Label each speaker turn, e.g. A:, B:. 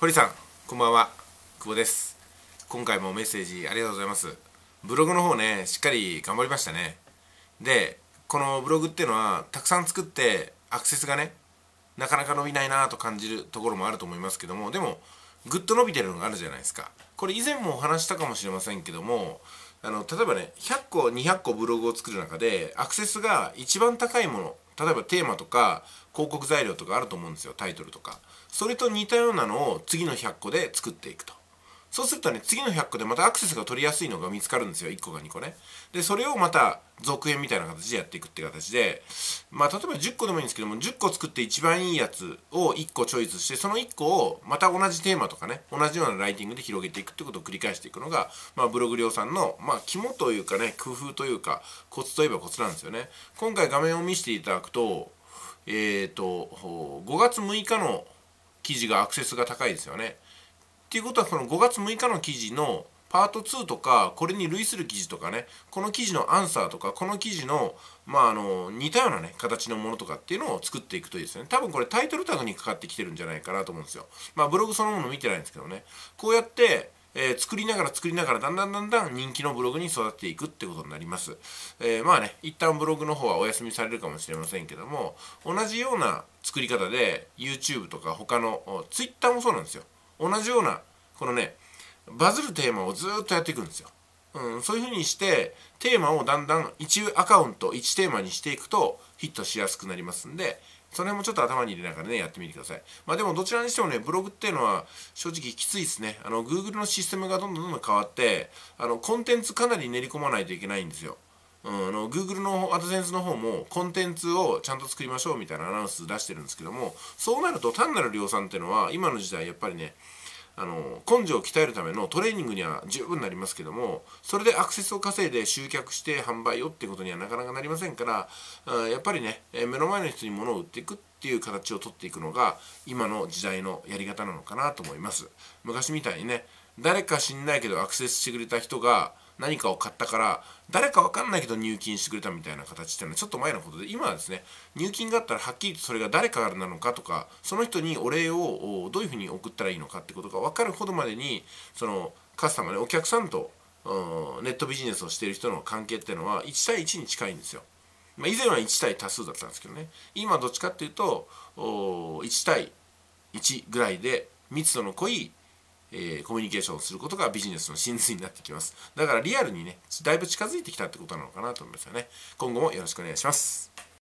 A: 堀さんこんばんは。久保です。今回もメッセージありがとうございます。ブログの方ねしっかり頑張りましたね。でこのブログっていうのはたくさん作ってアクセスがねなかなか伸びないなと感じるところもあると思いますけどもでもぐっと伸びてるのがあるじゃないですか。これ以前もお話したかもしれませんけどもあの例えばね100個200個ブログを作る中でアクセスが一番高いもの例えばテーマとか広告材料とかあると思うんですよタイトルとか。それと似たようなのを次の100個で作っていくと。そうするとね次の100個でまたアクセスが取りやすいのが見つかるんですよ。1個か2個ね。でそれをまた続編みたいな形でやっていくっていう形で。まあ例えば10個でもいいんですけども10個作って一番いいやつを1個チョイスしてその1個をまた同じテーマとかね同じようなライティングで広げていくってことを繰り返していくのが、まあ、ブログ量産のまあ肝というかね工夫というかコツといえばコツなんですよね。今回画面を見せていただくとえっ、ー、と5月6日の記事がアクセスが高いですよね。っていうことはその5月6日の記事のパート2とかこれに類する記事とかねこの記事のアンサーとかこの記事のまああの似たようなね形のものとかっていうのを作っていくといいですね多分これタイトルタグにかかってきてるんじゃないかなと思うんですよまあブログそのもの見てないんですけどねこうやってえー、作りながら作りながらだんだんだんだん人気のブログに育っていくってことになります。えー、まあね、一旦ブログの方はお休みされるかもしれませんけども、同じような作り方で YouTube とか他の Twitter もそうなんですよ。同じようなこのねバズるテーマをずっとやっていくんですよ。うん、そういうふうにしてテーマをだんだん1アカウント1テーマにしていくとヒットしやすくなりますんでその辺もちょっと頭に入れながらねやってみてください。まあでもどちらにしてもねブログっていうのは正直きついですね。あの Google のシステムがどんどんどんどん変わってあのコンテンツかなり練り込まないといけないんですよ。うん、あの Google のアドセンスの方もコンテンツをちゃんと作りましょうみたいなアナウンス出してるんですけどもそうなると単なる量産っていうのは今の時代やっぱりねあの根性を鍛えるためのトレーニングには十分なりますけどもそれでアクセスを稼いで集客して販売をってことにはなかなかなりませんからやっぱりね目の前の人に物を売っていくっていう形をとっていくのが今の時代のやり方なのかなと思います。昔みたいにね誰か知んないけどアクセスしてくれた人が何かを買ったから誰か分かんないけど入金してくれたみたいな形っていうのはちょっと前のことで今はですね入金があったらはっきりとそれが誰からなのかとかその人にお礼をどういうふうに送ったらいいのかってことが分かるほどまでにそのカスタマーねお客さんとネットビジネスをしている人の関係っていうのは1対1に近いんですよ。まあ、以前は1対多数だったんですけどね今どっちかっていうと1対1ぐらいで密度の濃いえー、コミュニケーションをすることがビジネスの真髄になってきます。だからリアルにねだいぶ近づいてきたってことなのかなと思いますよね。今後もよろしくお願いします。